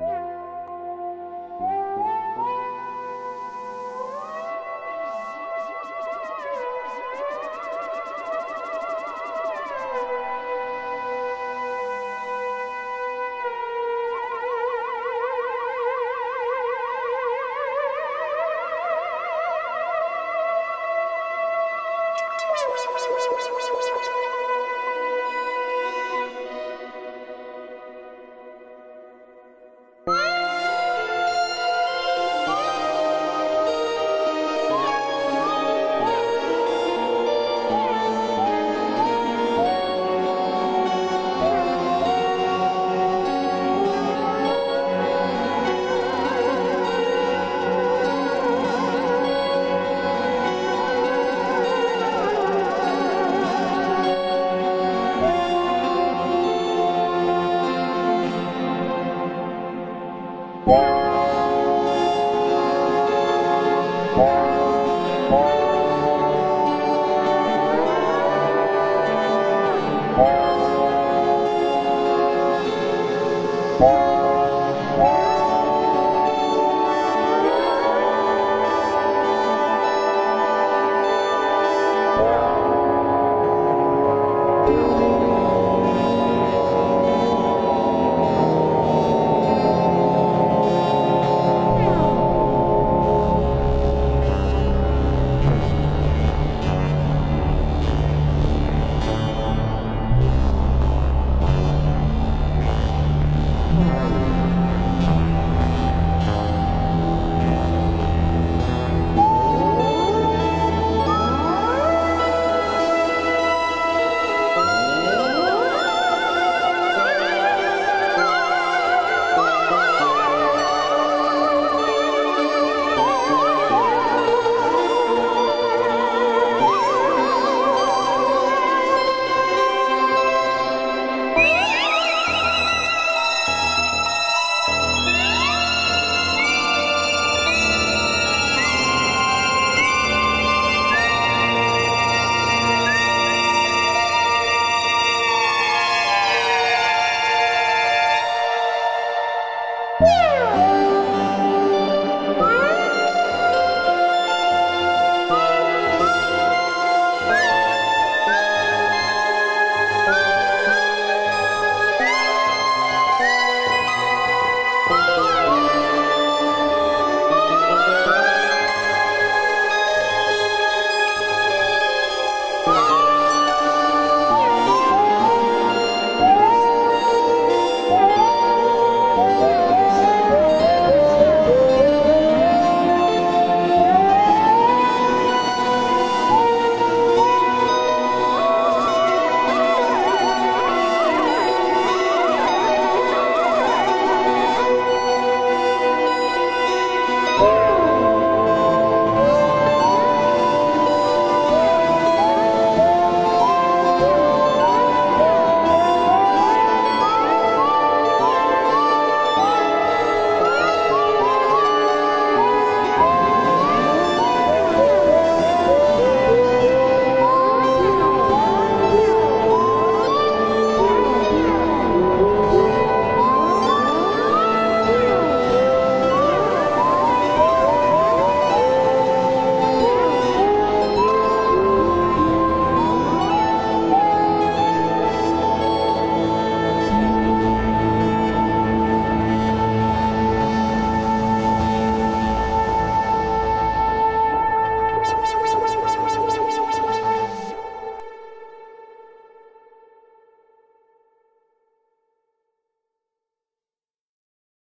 Bye. Música